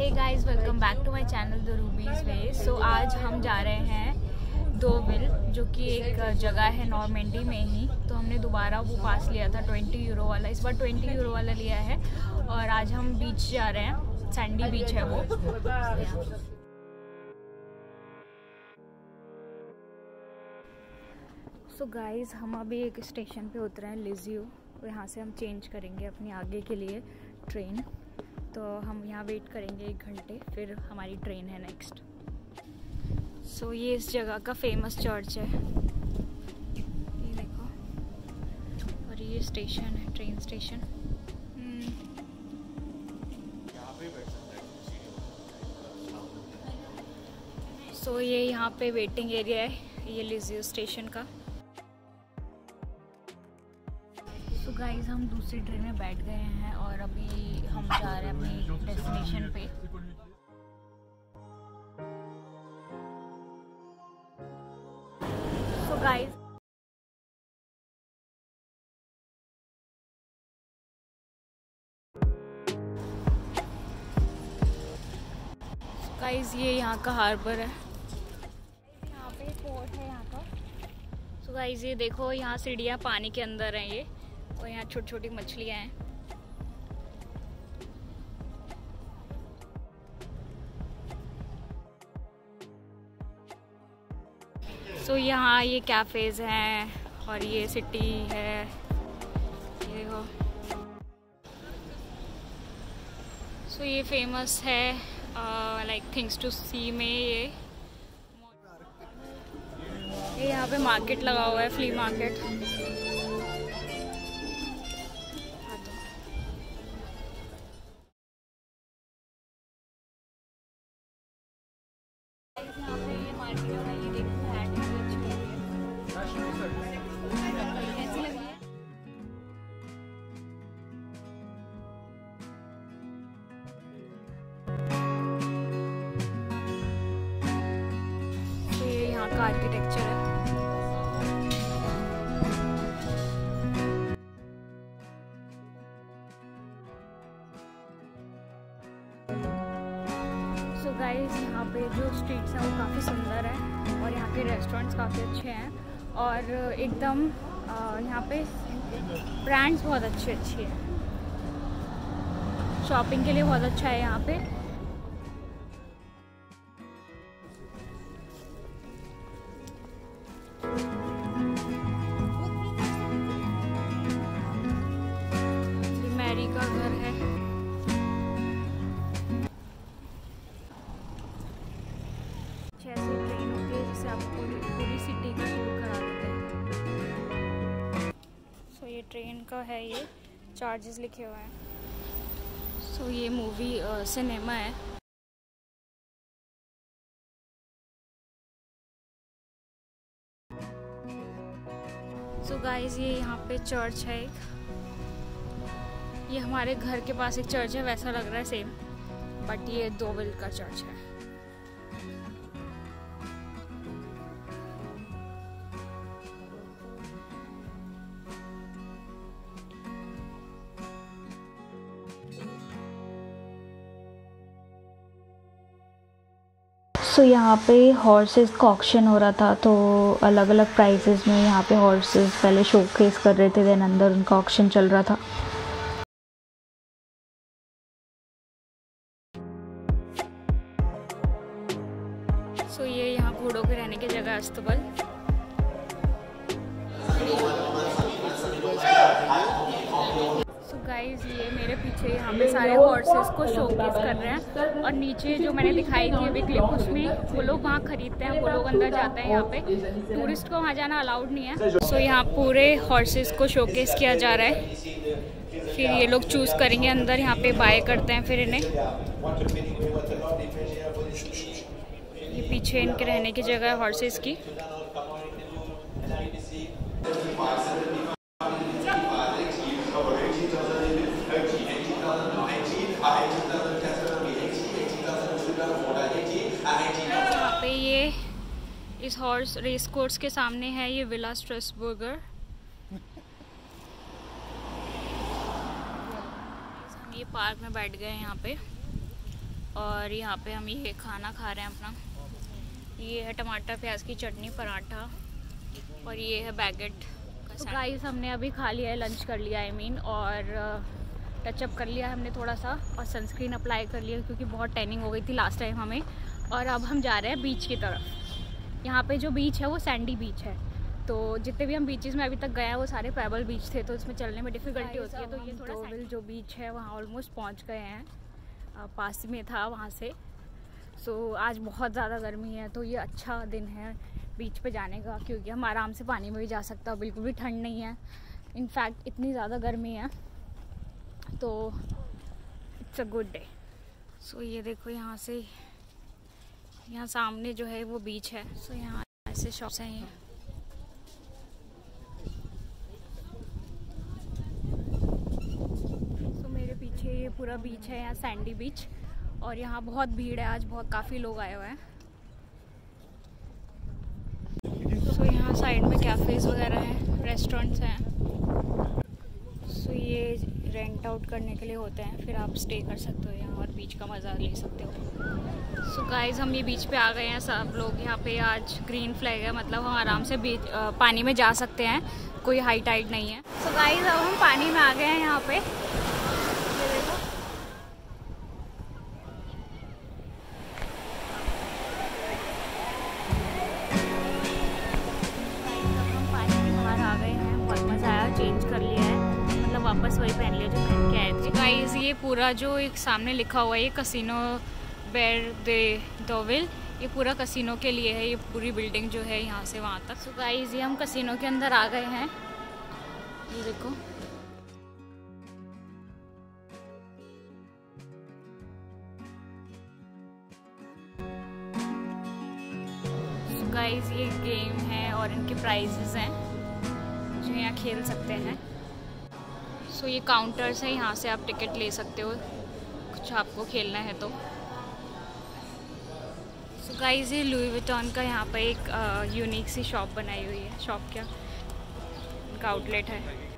Hey guys welcome back to my channel the Ruby's way so आज हम जा रहे हैं दो विल जो कि एक जगह है नॉर्मेंडी में ही। तो हमने दोबारा वो पास लिया था 20 यूरो वाला। इस बार 20 यूरो वाला लिया है। और आज हम बीच जा रहे हैं। सैंडी बीच है वो। सो so गाइस हम अभी एक स्टेशन पे उतरे हैं लिजियो यहाँ से हम चेंज करेंगे अपनी आगे के लिए ट्रेन तो हम यहाँ वेट करेंगे एक घंटे फिर हमारी ट्रेन है नेक्स्ट सो so, ये इस जगह का फ़ेमस चर्च है। ये देखो। और ये स्टेशन है ट्रेन स्टेशन सो so, ये यहाँ पे वेटिंग एरिया है ये लिजियो स्टेशन का। गाइस हम दूसरी ट्रेन में बैठ गए हैं और अभी हम जा रहे हैं अपनी डेस्टिनेशन पे। सो so गाइस गाइस ये यहाँ का हार्बर है। यहाँ पे पोर्ट है यहाँ का। सो so गाइस ये देखो यहाँ सीढ़ियाँ पानी के अंदर हैं ये। और यहाँ छोटी छोटी मछलियाँ हैं। So, यहाँ ये कैफ़ेज़ हैं और ये सिटी है। ये देखो सो ये फ़ेमस है लाइक थिंग्स टू सी में ये। ये यहाँ पे मार्केट लगा हुआ है फ्ली मार्केट का आर्किटेक्चर है। पे जो स्ट्रीट्स हैं वो काफ़ी सुंदर हैं और यहाँ के रेस्टोरेंट्स काफ़ी अच्छे हैं और एकदम यहाँ पे ब्रांड्स बहुत अच्छे अच्छे हैं। शॉपिंग के लिए बहुत अच्छा है यहाँ पे। ये ट्रेन का है ये चार्जेस लिखे हुए हैं। सो so, ये मूवी सिनेमा है। सो so गाइस ये यहाँ पे चर्च है एक। ये हमारे घर के पास एक चर्च है वैसा लग रहा है सेम बट ये दो विल का चर्च है। सो so, यहाँ पे हॉर्सेस का ऑक्शन हो रहा था तो अलग अलग प्राइसेस में यहाँ पे हॉर्सेस पहले शोकेस कर रहे थे देन अंदर उनका ऑक्शन चल रहा था। सो so, ये यहाँ घोड़ों के रहने की जगह अस्तबल। गाइस ये मेरे पीछे यहाँ पे सारे हॉर्सेस को शोकेस कर रहे हैं। और नीचे जो मैंने दिखाई थी अभी क्लिप उसमें वो लोग वहाँ खरीदते हैं वो लोग अंदर जाते हैं यहाँ पे। टूरिस्ट को वहाँ जाना अलाउड नहीं है। सो so, यहाँ पूरे हॉर्सेस को शोकेस किया जा रहा है। फिर ये लोग चूज़ करेंगे अंदर यहाँ पे बाय करते हैं फिर इन्हें। ये पीछे इनके रहने की जगह है हॉर्सेस की। यहाँ पे ये इस हॉर्स रेस कोर्स के सामने है ये विला स्ट्रेसबर्गर हम ये पार्क में बैठ गए हैं यहाँ पे और यहाँ पे हम ये खाना खा रहे हैं अपना। ये है टमाटर प्याज की चटनी पराठा और ये है बैगेट तो गाइस हमने अभी खा लिया है लंच कर लिया आई I मीन mean, और टचअप कर लिया हमने थोड़ा सा और सनस्क्रीन अप्लाई कर लिया क्योंकि बहुत टैनिंग हो गई थी लास्ट टाइम हमें। और अब हम जा रहे हैं बीच की तरफ़। यहाँ पे जो बीच है वो सैंडी बीच है। तो जितने भी हम बीचेस में अभी तक गए हैं वो सारे पैबल बीच थे तो इसमें चलने में डिफ़िकल्टी होती है। तो ये थोड़ा जो बीच है वहाँ ऑलमोस्ट पहुँच गए हैं। पास में था वहाँ से। सो आज बहुत ज़्यादा गर्मी है तो ये अच्छा दिन है बीच पे जाने का क्योंकि हम आराम से पानी में भी जा सकते हैं बिल्कुल भी ठंड नहीं है। इनफैक्ट इतनी ज़्यादा गर्मी है। तो it's a good day so ये देखो यहाँ से यहाँ सामने जो है वो बीच है. सो so, यहाँ ऐसे शॉप्स हैं ये. सो so, मेरे पीछे ये पूरा बीच है यहाँ सैंडी बीच और यहाँ बहुत भीड़ है आज बहुत काफ़ी लोग आए हुए हैं. सो so, यहाँ साइड में कैफ़ेज़ वगैरह हैं रेस्टोरेंट्स हैं. सो so, ये रेंट आउट करने के लिए होते हैं फिर आप स्टे कर सकते हो यहाँ और बीच का मज़ा ले सकते हो। सो so, हम ये बीच पे आ गए हैं सब लोग यहाँ पे आज ग्रीन फ्लैग है मतलब हम आराम से बीच पानी में जा सकते हैं कोई हाई टाइट नहीं है। सो so, गाइस अब हम पानी में आ गए हैं यहाँ पे। वापस वही पहन लिया जो पहन के आए थे। गाइस ये पूरा जो एक सामने लिखा हुआ है ये कसिनो बेर दे दोविल ये पूरा कसिनो के लिए है ये पूरी बिल्डिंग जो है यहाँ से वहाँ तक। सो गाइस ये हम कसिनो के अंदर आ गए हैं। ये देखो। गाइस ये गेम है और इनके प्राइजेस हैं जो यहाँ खेल सकते हैं। सो ये काउंटर्स हैं, यहाँ से आप टिकट ले सकते हो। कुछ आपको खेलना है तो। सो गाइस ये लुई विटॉन का यहाँ पर एक यूनिक सी शॉप बनाई हुई है। शॉप क्या? उनका आउटलेट है।